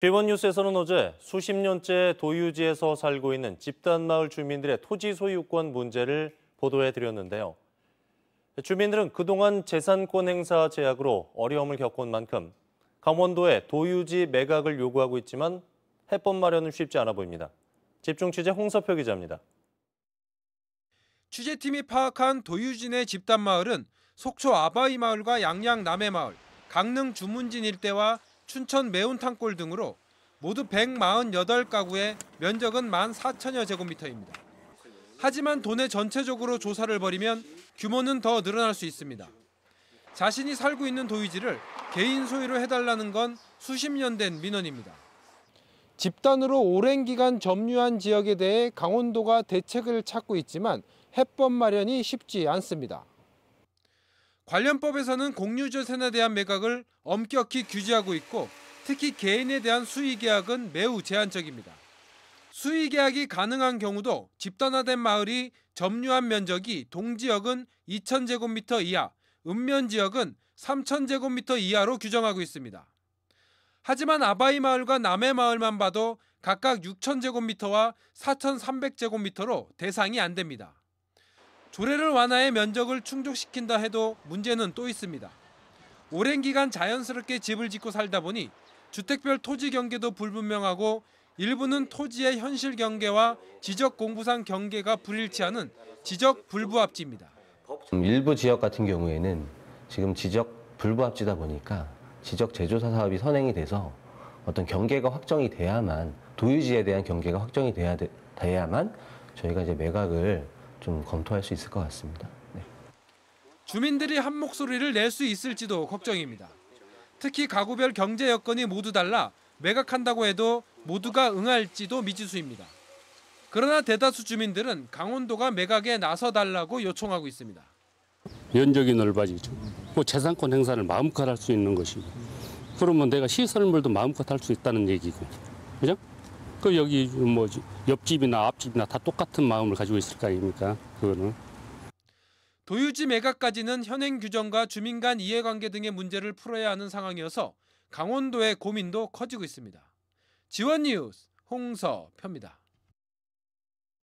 비원 뉴스에서는 어제 수십 년째 도유지에서 살고 있는 집단 마을 주민들의 토지 소유권 문제를 보도해 드렸는데요. 주민들은 그동안 재산권 행사 제약으로 어려움을 겪은 만큼 강원도에 도유지 매각을 요구하고 있지만 해법 마련은 쉽지 않아 보입니다. 집중 취재 홍서표 기자입니다. 취재팀이 파악한 도유진의 집단 마을은 속초 아바이 마을과 양양 남해 마을, 강릉 주문진 일대와 춘천 매운탕골 등으로 모두 148가구의 면적은 14,000여 제곱미터입니다. 하지만 도내 전체적으로 조사를 벌이면 규모는 더 늘어날 수 있습니다. 자신이 살고 있는 도유지를 개인 소유로 해달라는 건 수십 년 된 민원입니다. 집단으로 오랜 기간 점유한 지역에 대해 강원도가 대책을 찾고 있지만 해법 마련이 쉽지 않습니다. 관련법에서는 공유재산에 대한 매각을 엄격히 규제하고 있고 특히 개인에 대한 수의계약은 매우 제한적입니다. 수의계약이 가능한 경우도 집단화된 마을이 점유한 면적이 동지역은 2,000제곱미터 이하, 읍면지역은 3,000제곱미터 이하로 규정하고 있습니다. 하지만 아바이 마을과 남해 마을만 봐도 각각 6,000제곱미터와 4,300제곱미터로 대상이 안 됩니다. 조례를 완화해 면적을 충족시킨다 해도 문제는 또 있습니다. 오랜 기간 자연스럽게 집을 짓고 살다 보니 주택별 토지 경계도 불분명하고 일부는 토지의 현실 경계와 지적 공부상 경계가 불일치하는 지적 불부합지입니다. 일부 지역 같은 경우에는 지금 지적 불부합지다 보니까 지적 제조사 사업이 선행이 돼서 어떤 경계가 확정이 돼야만 도유지에 대한 경계가 확정이 돼야 돼야만 저희가 이제 매각을 좀 검토할 수 있을 것 같습니다. 네. 주민들이 한 목소리를 낼 수 있을지도 걱정입니다. 특히 가구별 경제 여건이 모두 달라 매각한다고 해도 모두가 응할지도 미지수입니다. 그러나 대다수 주민들은 강원도가 매각에 나서달라고 요청하고 있습니다. 면적이 넓어지죠. 뭐 재산권 행사를 마음껏 할 수 있는 것이고 그러면 내가 시설물도 마음껏 할 수 있다는 얘기고 그죠? 그 여기 뭐 옆집이나 앞집이나 다 똑같은 마음을 가지고 있을 거 아닙니까? 그거는. 도유지 매각까지는 현행 규정과 주민 간 이해관계 등의 문제를 풀어야 하는 상황이어서 강원도의 고민도 커지고 있습니다. 지원 뉴스 홍서표입니다.